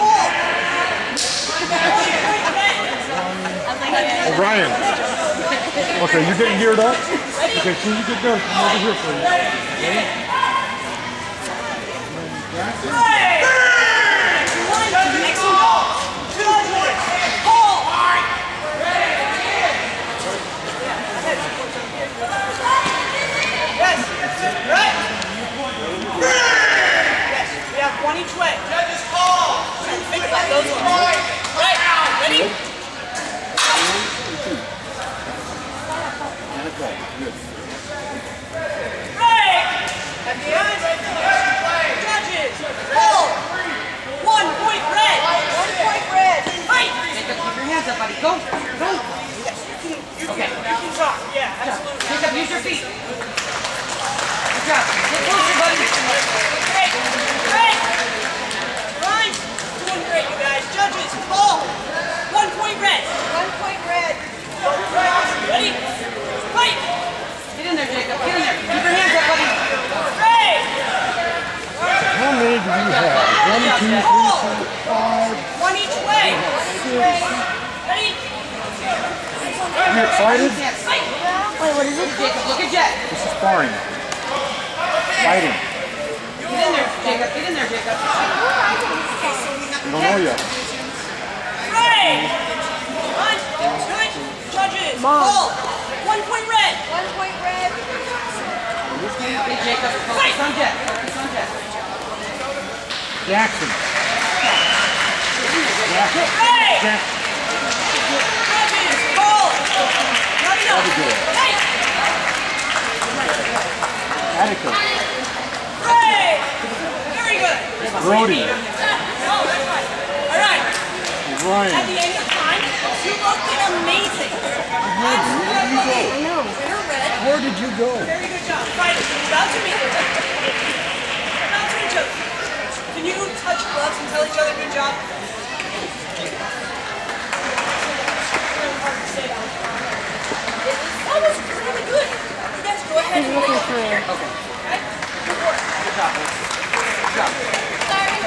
Oh, O'Brien. Okay, you're getting geared up? Okay, soon you get done, come over here, please. Okay? Way. Judges call. Think about those ones. Right. Ready? Break. At the end. Judges. Call. One point red. One point red. Fight. Jacob, keep your hands up, buddy. Go. Go. You can, you can talk. Yeah, absolutely. Jacob, use your feet. Good job. Get closer, buddy. Great. Great. Ryan, doing great, you guys. Judges, call. One point red. One point red. Ready? Fight. Get in there, Jacob. Get in there. Keep your hands up, buddy. Great. How many do you have? One, two, three, four, five. One each way. Ready? You excited? Wait, what is it? Jacob, look at Jhett. This is sparring. Fighting. Get in there, Jacob. Get in there, Jacob. You don't know yet. Great. One, good. Judges, call. One point red. One point red. Hey, Jacob. Focus on Jhett. Focus on Jhett. Jackson. Jackson. Great. Jackson. Judges, call. Not enough. Hey. Very good. Brody. No, that's fine. At the end of time, you looked amazing. Where did you go? I know. Where did you go? Very good job. Fighting. Bow to me. Bow to each other. Can you touch gloves and tell each other good job? That was really good. You guys go ahead and Okay. Good job. Good job. Sorry.